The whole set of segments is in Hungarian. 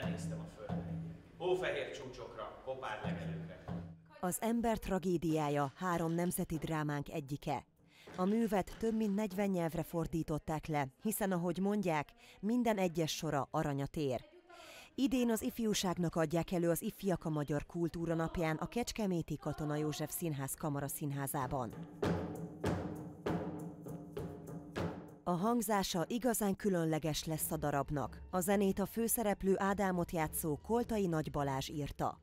lenéztem a földre. Hófehér csúcsokra, kopár legelőkre. Az ember tragédiája három nemzeti drámánk egyike. A művet több mint 40 nyelvre fordították le, hiszen ahogy mondják, minden egyes sora aranyat ér. Idén az ifjúságnak adják elő az Ifjak a Magyar Kultúra napján a Kecskeméti Katona József Színház Kamara Színházában. Hangzása igazán különleges lesz a darabnak. A zenét a főszereplő Ádámot játszó Koltai Nagy Balázs írta.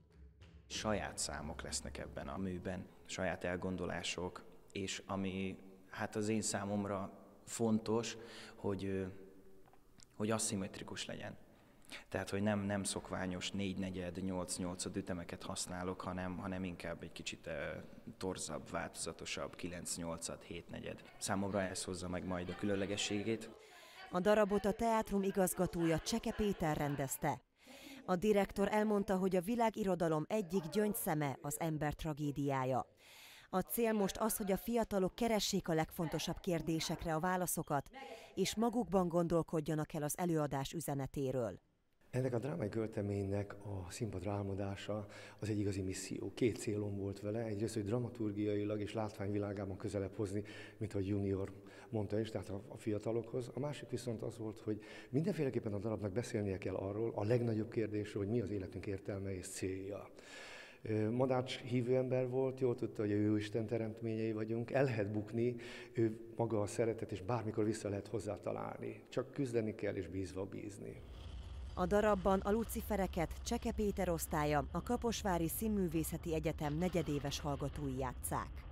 Saját számok lesznek ebben a műben, saját elgondolások, és ami hát az én számomra fontos, hogy, hogy aszimmetrikus legyen. Tehát, hogy nem, nem szokványos 4 negyed, 8 8 ütemeket használok, hanem, hanem inkább egy kicsit torzabb, változatosabb, 9 8 7 negyed. Számomra ez hozza meg majd a különlegességét. A darabot a teátrum igazgatója Cseke Péter rendezte. A direktor elmondta, hogy a világirodalom egyik gyöngyszeme az ember tragédiája. A cél most az, hogy a fiatalok keressék a legfontosabb kérdésekre a válaszokat, és magukban gondolkodjanak el az előadás üzenetéről. Ennek a drámai költeménynek a színpad álmodása az egy igazi misszió. Két célom volt vele. Egyrészt, hogy dramaturgiailag és látványvilágában közelebb hozni, mint a junior mondta is, tehát a fiatalokhoz. A másik viszont az volt, hogy mindenféleképpen a darabnak beszélnie kell arról, a legnagyobb kérdésről, hogy mi az életünk értelme és célja. Madács hívő ember volt, jól tudta, hogy ő Isten teremtményei vagyunk, el lehet bukni, ő maga a szeretet, és bármikor vissza lehet hozzá találni. Csak küzdeni kell, és bízva bízni. A darabban a Lucifereket Cseke Péter osztálya, a Kaposvári Színművészeti Egyetem negyedéves hallgatói játszák.